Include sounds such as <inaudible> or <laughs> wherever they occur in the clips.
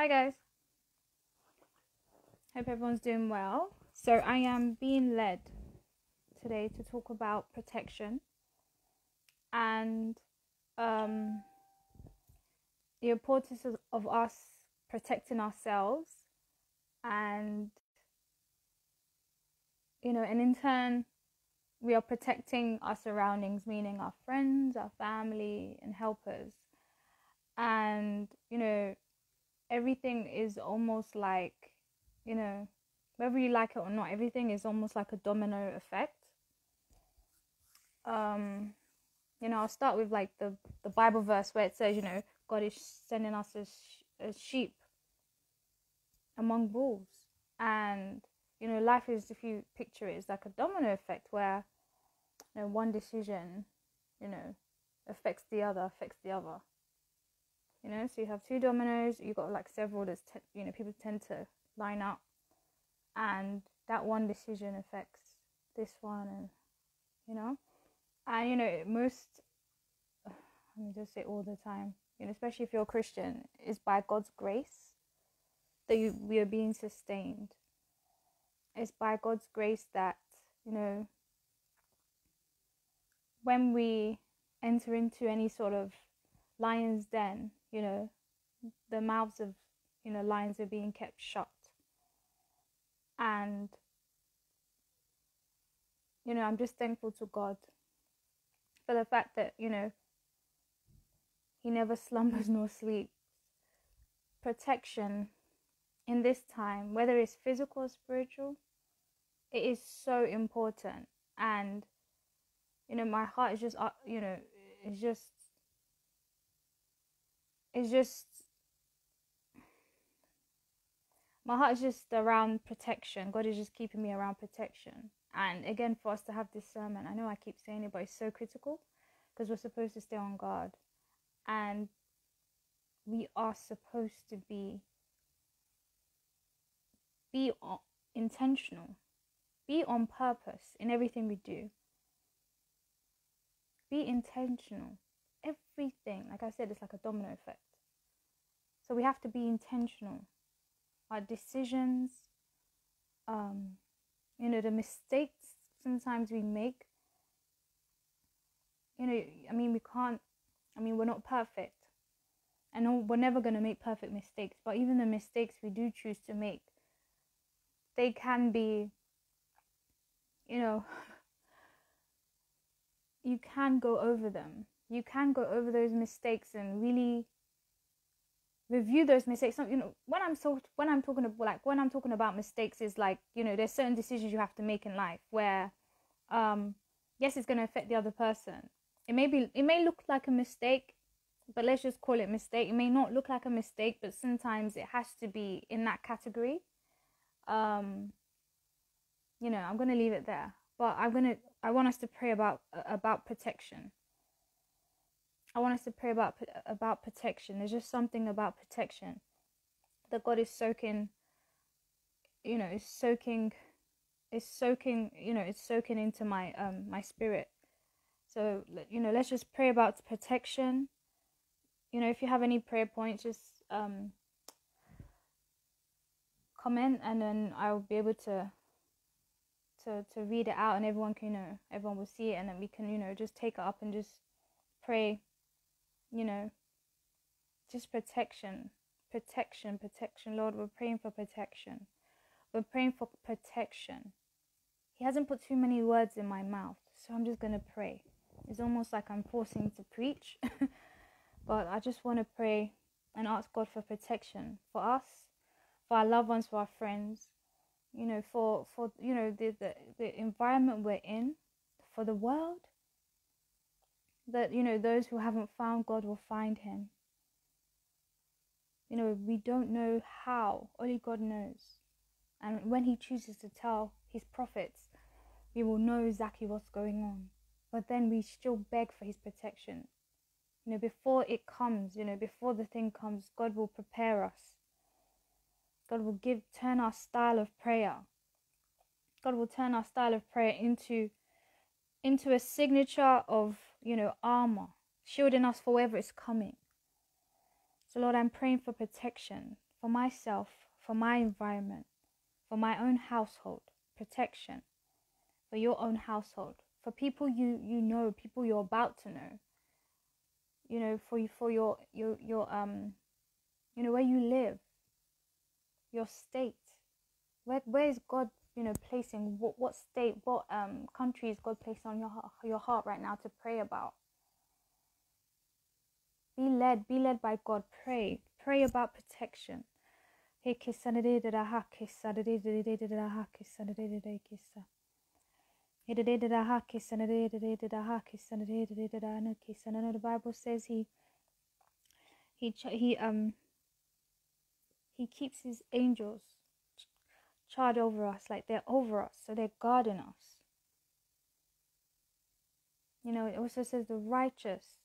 Hi guys. Hope everyone's doing well. So I am being led today to talk about protection and um, the importance of, of us protecting ourselves and you know and in turn we are protecting our surroundings meaning our friends our family and helpers and you know everything is almost like you know whether you like it or not everything is almost like a domino effect. Um you know i'll start with like the the bible verse where it says you know god is sending us as, as sheep among wolves and you know life is if you picture it it's like a domino effect where you know one decision you know affects the other affects the other you know so you have two dominoes You've got like several that's te- you know people tend to line up. And that one decision affects this one and you know? And you know most <sighs> let me just say all the time you know especially if you're a christian is by god's grace that you, we are being sustained. It's by god's grace that you know when we enter into any sort of lion's den you know, the mouths of, you know, lions are being kept shut. And, you know, I'm just thankful to God for the fact that, you know, He never <laughs> slumbers nor sleeps. Protection in this time, whether it's physical or spiritual, it is so important. And, you know, my heart is just, uh, you know, it's just it's just my heart is just around protection. God is just keeping me around protection. And again, for us to have discernment, I know I keep saying it, but it's so critical because we're supposed to stay on guard. And we are supposed to be be intentional, be on purpose in everything we do. Be intentional everything, like I said, it's like a domino effect. So we have to be intentional. Our decisions, um, you know, the mistakes sometimes we make. You know, I mean, we can't, I mean, we're not perfect. And we're never going to make perfect mistakes. But even the mistakes we do choose to make, they can be, you know, <laughs> you can go over them you can go over those mistakes and really review those mistakes. So, you know, when I'm so when I'm talking about like when I'm talking about mistakes is like you know there's certain decisions you have to make in life where, um, yes, it's going to affect the other person. It may be it may look like a mistake, but let's just call it mistake. It may not look like a mistake, but sometimes it has to be in that category. Um, you know, I'm going to leave it there, but I'm going to I want us to pray about about protection I want us to pray about about protection. There's just something about protection that God is soaking. You know, is soaking, is soaking. You know, it's soaking into my um my spirit. So you know, let's just pray about protection. You know, if you have any prayer points, just um comment, and then I'll be able to to to read it out, and everyone can you know everyone will see it, and then we can you know just take it up and just pray you know, just protection, protection, protection. Lord, we're praying for protection. We're praying for protection. He hasn't put too many words in my mouth, so I'm just going to pray. It's almost like I'm forcing to preach, <laughs> but I just want to pray and ask God for protection for us, for our loved ones, for our friends, you know, for for you know the the, the environment we're in, for the world, that you know those who haven't found God will find him. You know, we don't know how, only God knows. And when he chooses to tell his prophets, we will know exactly what's going on. But then we still beg for his protection. You know, before it comes, you know, before the thing comes, God will prepare us. God will give turn our style of prayer. God will turn our style of prayer into into a signature of you know, armor, shielding us for whatever is coming. So, Lord, I'm praying for protection for myself, for my environment, for my own household, protection, for your own household, for people you you know, people you're about to know. You know, for you for your your your um, you know where you live, your state. Where where is God you know placing what what state what um country is God placing on your your heart right now to pray about? Be led, be led by God. Pray, pray about protection. Kissa. No, the Bible says he he he um he keeps his angels charge over us like they're over us, so they're guarding us. You know, it also says the righteous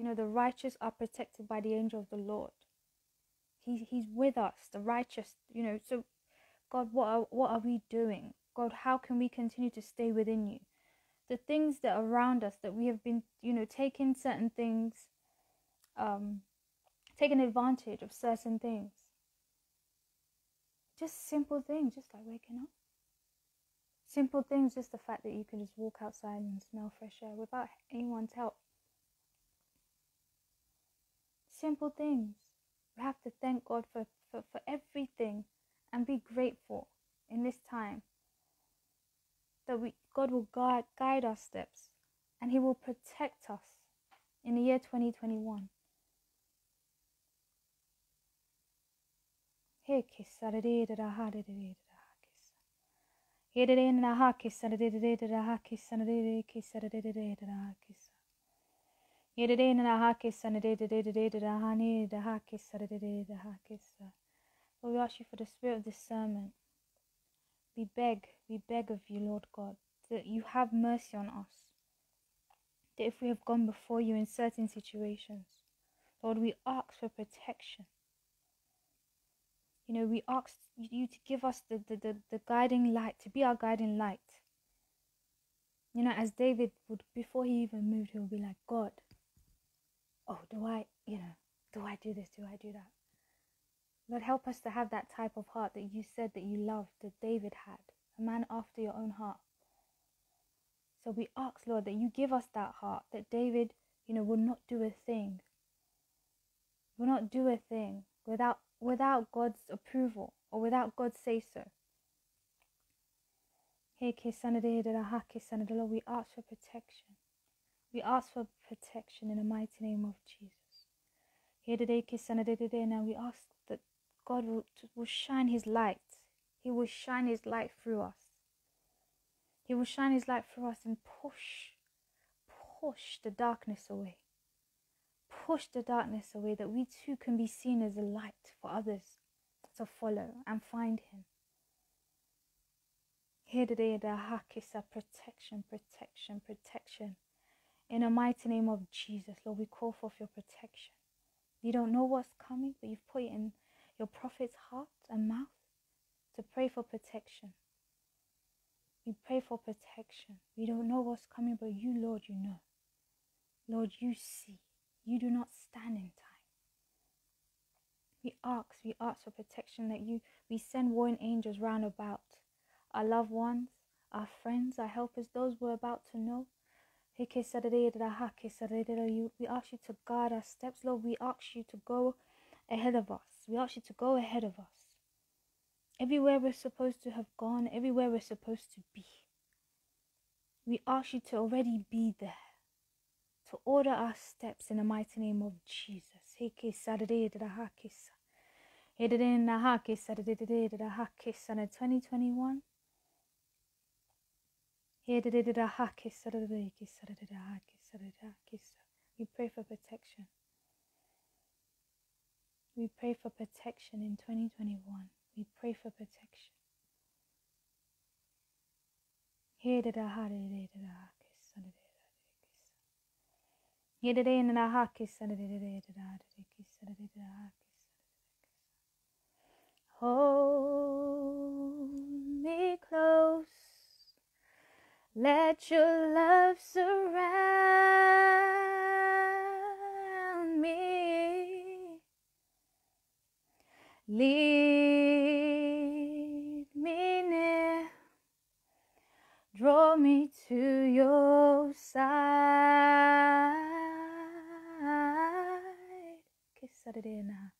you know, the righteous are protected by the angel of the Lord. He, he's with us, the righteous, you know. So, God, what are, what are we doing? God, how can we continue to stay within you? The things that are around us that we have been, you know, taking certain things, um, taking advantage of certain things. Just simple things, just like waking up. Simple things, just the fact that you can just walk outside and smell fresh air without anyone's help. Simple things. We have to thank God for, for, for everything and be grateful in this time. That we God will guide guide our steps and He will protect us in the year 2021. Hey, kiss, Lord, we ask you for the spirit of discernment. We beg, we beg of you, Lord God, that you have mercy on us. That if we have gone before you in certain situations, Lord, we ask for protection. You know, we ask you to give us the, the, the, the guiding light, to be our guiding light. You know, as David would, before he even moved, he would be like, God, oh, do I, you know, do I do this? Do I do that? Lord, help us to have that type of heart that you said that you loved, that David had, a man after your own heart. So we ask, Lord, that you give us that heart, that David, you know, will not do a thing, will not do a thing without without God's approval or without God's say so. We ask for protection. We ask for protection in the mighty name of Jesus. Here today, now we ask that God will, will shine His light. He will shine His light through us. He will shine His light through us and push, push the darkness away. Push the darkness away that we too can be seen as a light for others to follow and find Him. Here today, the Hakisa protection, protection, protection. In the mighty name of Jesus, Lord, we call forth your protection. You don't know what's coming, but you've put it in your prophet's heart and mouth to pray for protection. We pray for protection. We don't know what's coming, but you, Lord, you know. Lord, you see. You do not stand in time. We ask, we ask for protection that you, we send warring angels round about our loved ones, our friends, our helpers, those we're about to know. We ask you to guide our steps, Lord. We ask you to go ahead of us. We ask you to go ahead of us. Everywhere we're supposed to have gone, everywhere we're supposed to be. We ask you to already be there, to order our steps in the mighty name of Jesus. In 2021 we pray for protection. We pray for protection in 2021. We pray for protection. Hold me close let your love surround me. Lead me near, draw me to your Kiss Saturday now.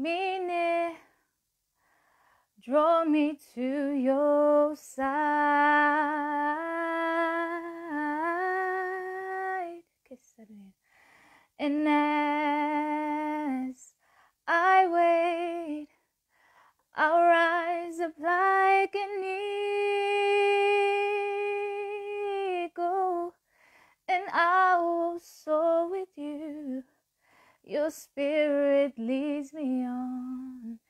Me near. Draw me to your side. And as I wait, I'll rise up like an eagle, and I will soar with you. Your spirit leads me on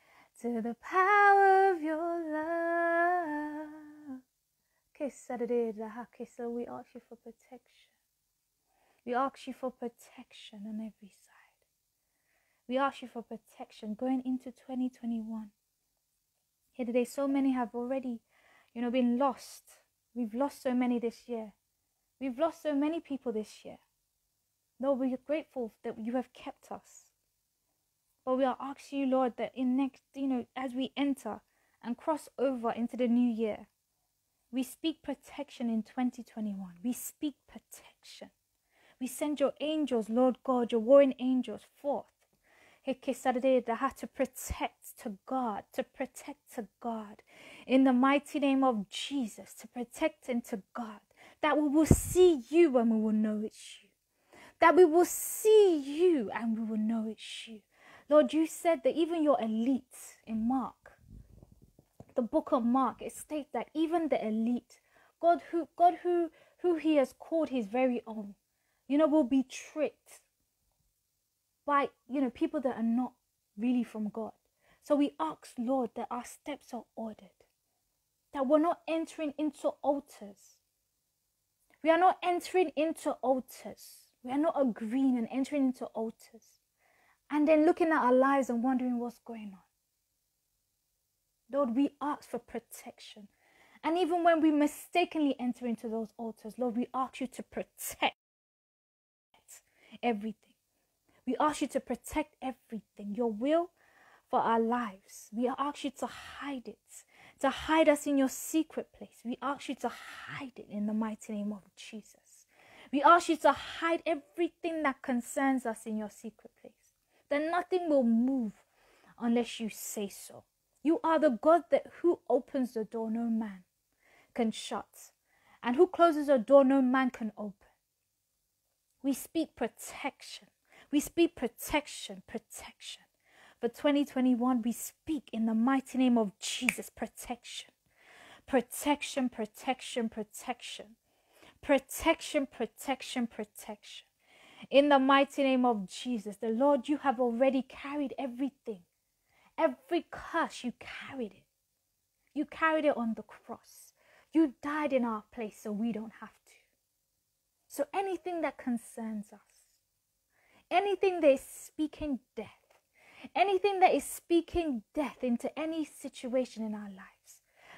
to the power of your love. Okay, Saturday, okay, so we ask you for protection. We ask you for protection on every side. We ask you for protection going into 2021. Here today, so many have already, you know, been lost. We've lost so many this year. We've lost so many people this year. Lord, we are grateful that you have kept us. But we are asking you, Lord, that in next, you know, as we enter and cross over into the new year, we speak protection in 2021. We speak protection. We send your angels, Lord God, your warring angels forth. To protect to God, to protect to God. In the mighty name of Jesus, to protect and to God. That we will see you and we will know it's you. That we will see you and we will know it's you. Lord, you said that even your elite in Mark, the book of Mark, it states that even the elite, God who God who who he has called his very own, you know, will be tricked by, you know, people that are not really from God. So we ask, Lord, that our steps are ordered, that we're not entering into altars. We are not entering into altars. We are not agreeing and entering into altars. And then looking at our lives and wondering what's going on. Lord, we ask for protection. And even when we mistakenly enter into those altars, Lord, we ask you to protect everything. We ask you to protect everything, your will for our lives. We ask you to hide it, to hide us in your secret place. We ask you to hide it in the mighty name of Jesus. We ask you to hide everything that concerns us in your secret place. Then nothing will move unless you say so. You are the God that who opens the door no man can shut, and who closes a door no man can open. We speak protection. We speak protection, protection. For 2021, we speak in the mighty name of Jesus protection. Protection, protection, protection. Protection, protection, protection. In the mighty name of Jesus, the Lord, you have already carried everything. Every curse, you carried it. You carried it on the cross. You died in our place so we don't have to. So anything that concerns us, anything that is speaking death, anything that is speaking death into any situation in our lives,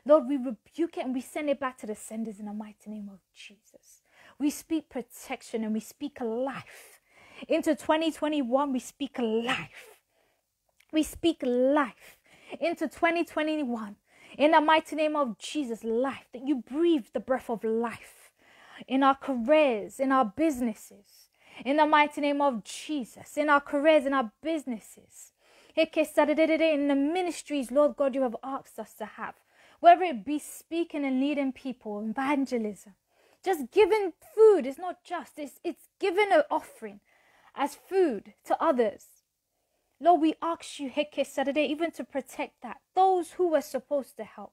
Lord, we rebuke it and we send it back to the senders in the mighty name of Jesus. We speak protection and we speak life. Into 2021, we speak life. We speak life. Into 2021, in the mighty name of Jesus, life, that you breathe the breath of life in our careers, in our businesses. In the mighty name of Jesus, in our careers, in our businesses. In the ministries, Lord God, you have asked us to have. Whether it be speaking and leading people, evangelism, just giving food is not just, it's, it's giving an offering as food to others. Lord, we ask you, Heke Saturday, even to protect that. Those who were supposed to help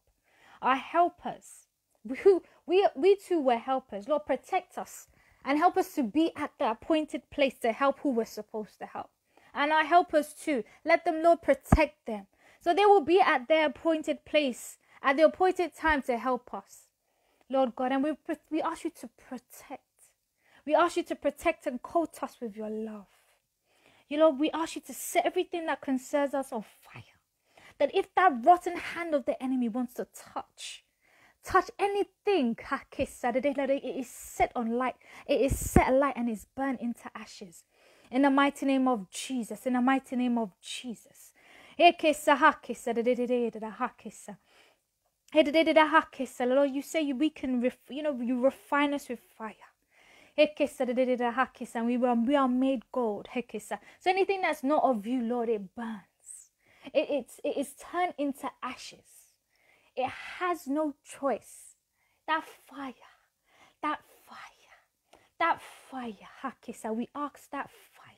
are helpers. We, we, we too were helpers. Lord, protect us and help us to be at the appointed place to help who we're supposed to help. And our helpers too. Let them, Lord, protect them. So they will be at their appointed place at the appointed time to help us. Lord God, and we, we ask you to protect. We ask you to protect and coat us with your love. You Lord, we ask you to set everything that concerns us on fire. That if that rotten hand of the enemy wants to touch, touch anything, it is set on light. It is set alight and is burned into ashes. In the mighty name of Jesus. In the mighty name of Jesus. Lord, you say we can, ref, you know, you refine us with fire. And we are, we are made gold. So anything that's not of you, Lord, it burns. It, it's, it is turned into ashes. It has no choice. That fire, that fire, that fire, we ask that fire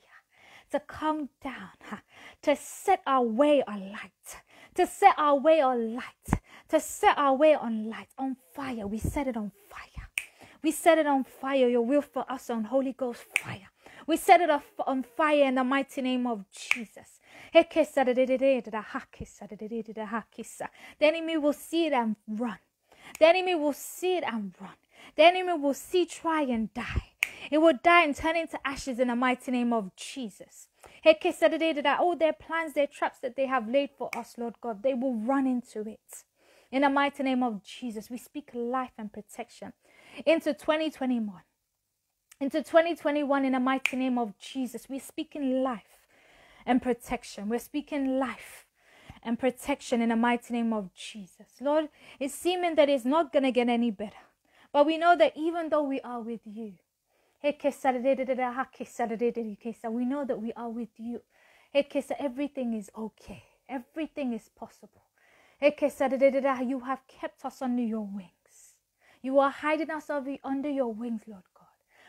to come down, to set our way on light, to set our way on light, to set our way on light, on fire. We set it on fire. We set it on fire, your will for us on Holy Ghost fire. We set it on fire in the mighty name of Jesus. The enemy will see it and run. The enemy will see it and run. The enemy will see, try, and die. It will die and turn into ashes in the mighty name of Jesus. All their plans, their traps that they have laid for us, Lord God, they will run into it. In the mighty name of Jesus, we speak life and protection into 2021. Into 2021, in the mighty name of Jesus, we're speaking life and protection. We're speaking life and protection in the mighty name of Jesus. Lord, it's seeming that it's not going to get any better. But we know that even though we are with you, we know that we are with you. Everything is okay. Everything is possible. You have kept us under your wings. You are hiding us under your wings, Lord God.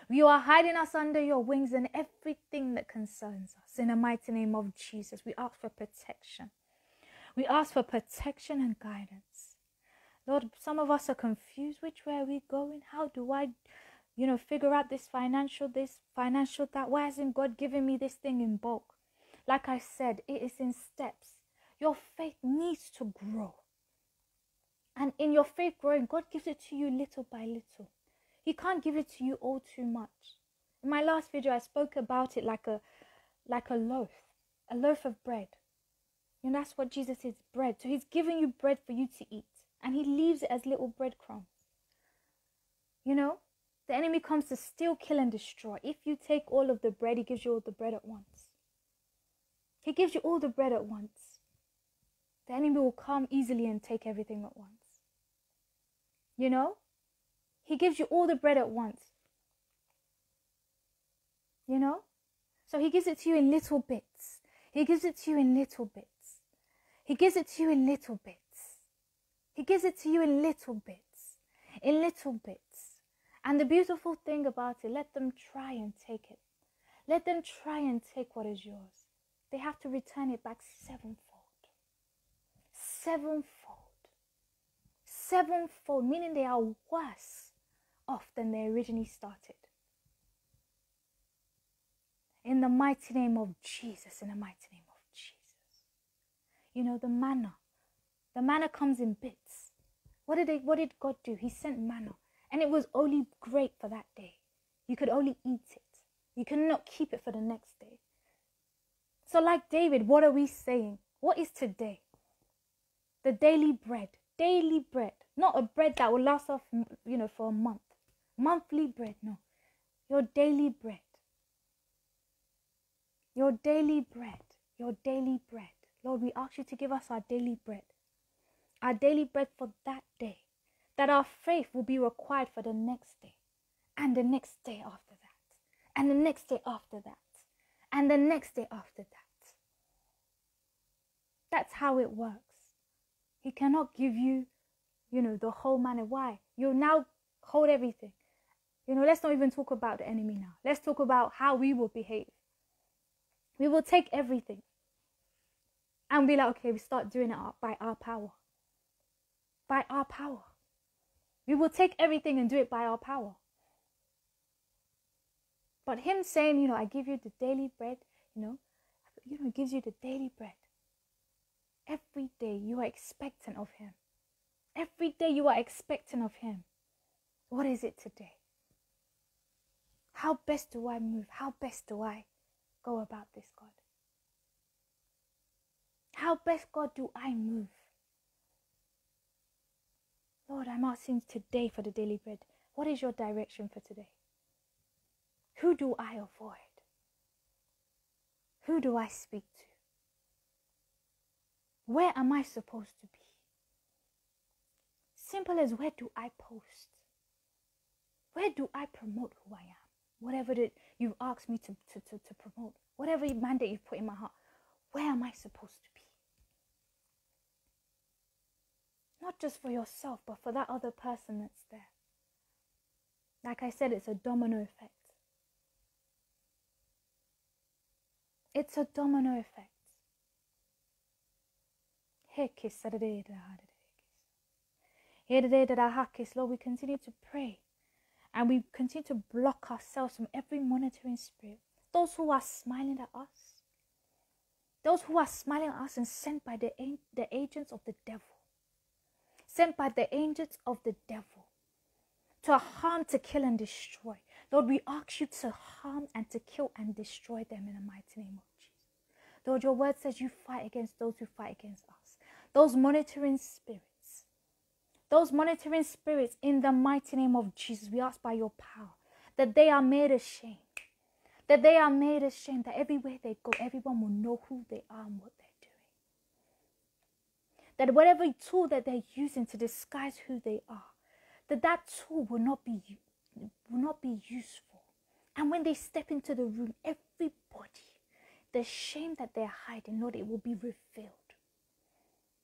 You are hiding us under your wings and everything that concerns us. In the mighty name of Jesus, we ask for protection. We ask for protection and guidance. Lord, some of us are confused. Which way are we going? How do I, you know, figure out this financial, this financial, that? Why hasn't God given me this thing in bulk? Like I said, it is in steps. Your faith needs to grow. And in your faith growing, God gives it to you little by little. He can't give it to you all too much. In my last video, I spoke about it like a like a loaf, a loaf of bread. And that's what Jesus is bread. So he's giving you bread for you to eat. And he leaves it as little breadcrumbs. You know, the enemy comes to steal, kill, and destroy. If you take all of the bread, he gives you all the bread at once. He gives you all the bread at once. The enemy will come easily and take everything at once. You know? He gives you all the bread at once. You know? So he gives it to you in little bits. He gives it to you in little bits. He gives it to you in little bits. He gives it to you in little bits. In little bits. And the beautiful thing about it, let them try and take it. Let them try and take what is yours. They have to return it back sevenfold sevenfold. Sevenfold, meaning they are worse off than they originally started. In the mighty name of Jesus, in the mighty name of Jesus. You know, the manna. The manna comes in bits. What did, they, what did God do? He sent manna. And it was only great for that day. You could only eat it. You cannot keep it for the next day. So, like David, what are we saying? What is today? The daily bread, daily bread, not a bread that will last off, you know, for a month, monthly bread, no, your daily bread, your daily bread, your daily bread. Lord, we ask you to give us our daily bread, our daily bread for that day, that our faith will be required for the next day, and the next day after that, and the next day after that, and the next day after that. That's how it works. He cannot give you, you know, the whole manna. Why? You'll now hold everything. You know, let's not even talk about the enemy now. Let's talk about how we will behave. We will take everything and be like, okay, we start doing it by our power. by our power. We will take everything and do it by our power. But him saying, you know, I give you the daily bread, you know, you know, gives you the daily bread. Every day you are expectant of him. Every day you are expectant of him. What is it today? How best do I move? How best do I go about this, God? How best, God, do I move? Lord, I'm asking today for the daily bread. What is your direction for today? Who do I avoid? Who do I speak to? Where am I supposed to be? Simple as where do I post? Where do I promote who I am? Whatever that you've asked me to, to, to, to promote, whatever mandate you've put in my heart, where am I supposed to be? Not just for yourself, but for that other person that's there. Like I said, it's a domino effect. It's a domino effect. Lord, we continue to pray and we continue to block ourselves from every monitoring spirit. Those who are smiling at us, those who are smiling at us and sent by the, the agents of the devil, sent by the angels of the devil to harm, to kill, and destroy. Lord, we ask you to harm and to kill and destroy them in the mighty name of Jesus. Lord, your word says you fight against those who fight against us. Those monitoring spirits, those monitoring spirits in the mighty name of Jesus, we ask by your power that they are made ashamed. That they are made ashamed, that everywhere they go, everyone will know who they are and what they're doing. that whatever tool that they're using to disguise who they are, that that tool will not be will not be useful. And when they step into the room, everybody, the shame that they're hiding, Lord, it will be revealed.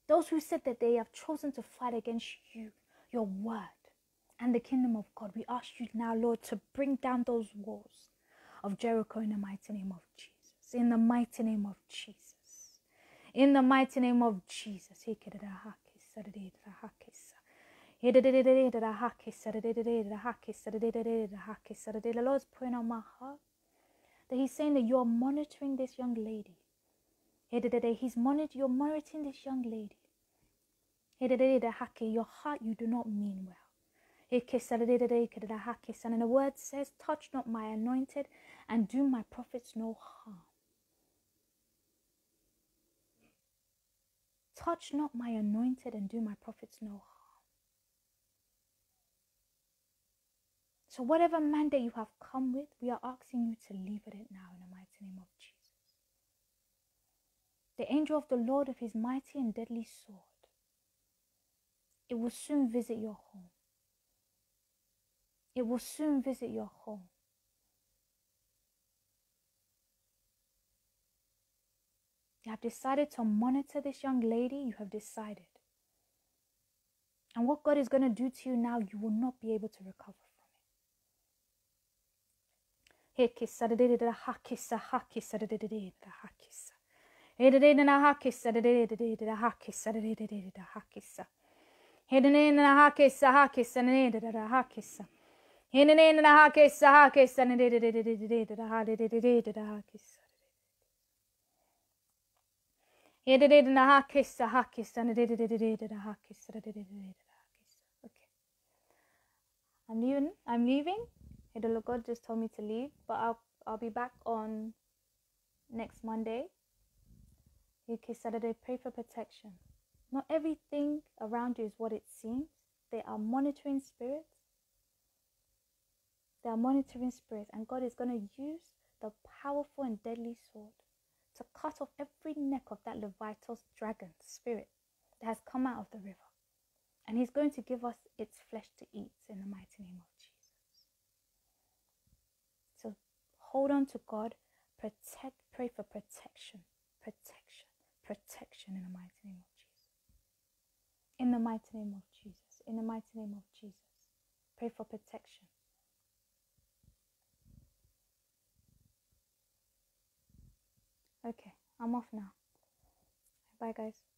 Those who said that they have chosen to fight against you, your word, and the kingdom of God, we ask you now, Lord, to bring down those walls of Jericho in the mighty name of Jesus. In the mighty name of Jesus. In the mighty name of Jesus. The Lord's putting on my heart that He's saying that you're monitoring this young lady. He's monitoring, you're monitoring this young lady. Hake, Your heart you do not mean well. And the word says, Touch not my anointed and do my prophets no harm. Touch not my anointed and do my prophets no harm. So, whatever mandate you have come with, we are asking you to leave it now in the mighty name of. The angel of the Lord of his mighty and deadly sword, it will soon visit your home. It will soon visit your home. You have decided to monitor this young lady. You have decided. And what God is going to do to you now, you will not be able to recover from it. Okay. I'm leaving. I'm leaving. God just told me to leave, but I'll I'll be back on next Monday. Okay, Saturday. Pray for protection. Not everything around you is what it seems. They are monitoring spirits. They are monitoring spirits, and God is going to use the powerful and deadly sword to cut off every neck of that Leviathan dragon spirit that has come out of the river. And he's going to give us its flesh to eat in the mighty name of Jesus. So hold on to God, protect, pray for protection, protection, protection in the mighty name of Jesus. In the mighty name of Jesus. In the mighty name of Jesus. Pray for protection. Okay, I'm off now. Bye, guys.